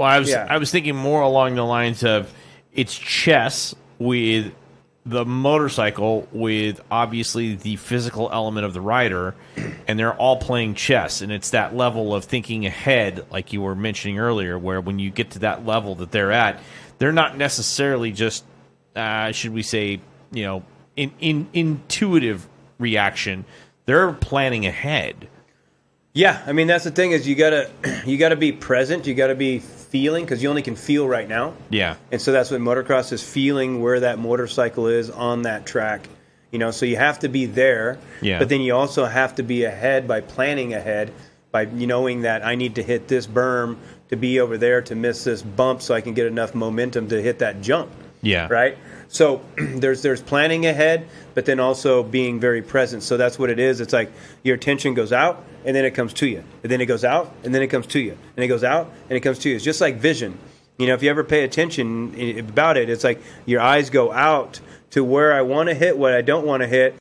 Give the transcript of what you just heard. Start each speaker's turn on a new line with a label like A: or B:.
A: Well, I was
B: Yeah.
A: I was thinking more along the lines of it's chess with the motorcycle with obviously the physical element of the rider and they're all playing chess and it's that level of thinking ahead like you were mentioning earlier where when you get to that level that they're at they're not necessarily just uh, should we say you know in, in intuitive reaction they're planning ahead
B: Yeah, I mean that's the thing is you gotta you gotta be present. You gotta be feeling because you only can feel right now.
A: yeah
B: And so that's what motocross is feeling where that motorcycle is on that track. You know, so you have to be there.
A: Yeah.
B: But then you also have to be ahead by planning ahead, by knowing that I need to hit this berm to be over there to miss this bump so I can get enough momentum to hit that jump.
A: Yeah.
B: Right? So there's there's planning ahead, but then also being very present. So that's what it is. It's like your attention goes out and then it comes to you. And then it goes out and then it comes to you. And it goes out and it comes to you. It's just like vision. You know, if you ever pay attention about it, it's like your eyes go out to where I want to hit, what I don't want to hit,